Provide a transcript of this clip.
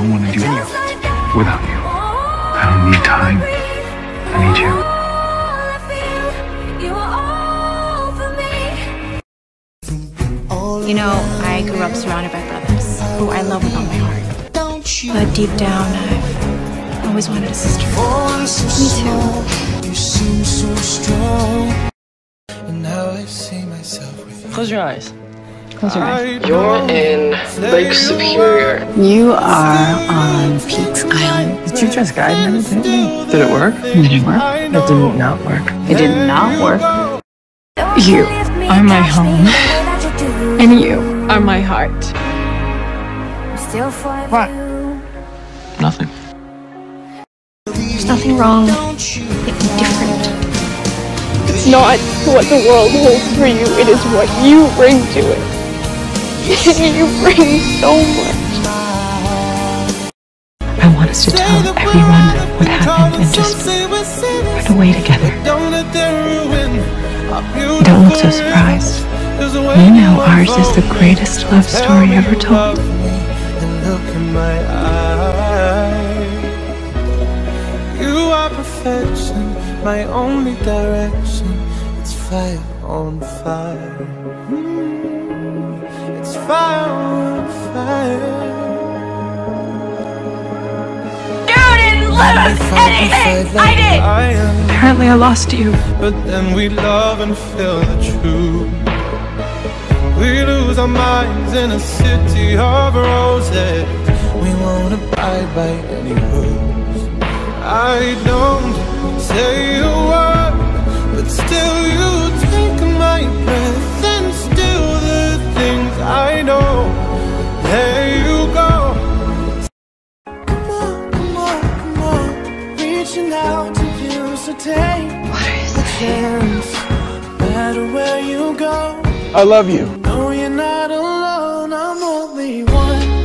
don't want to do any of it without you. I don't need time. I need you. You know, I grew up surrounded by brothers who I love with all my heart. But deep down, I've always wanted a sister. Me too. You seem so strong. And now I see myself with you. Close your eyes. Close your eyes. You're in Lake Superior. You are on Peaks Island. Did you just guide and everything? Did it work? Did it work? It did not work. It did not work. You are my home. And you are my heart. What? Nothing. There's nothing wrong It's different. It's not what the world holds for you, it is what you bring to it. you bring so much. I want us to tell everyone what happened and just run away together. Don't let them ruin our Don't look so surprised. You know ours is the greatest love story ever told. love me and look in my eyes. You are perfection, my only direction. It's fire on fire. Mm. It's fire on fire. anything. I did. Apparently I lost you. But then we love and feel the truth. We lose our minds in a city of roses. We won't abide by any rules. I don't take what is matter where you go. I love you. No, you're not alone. I'm only one.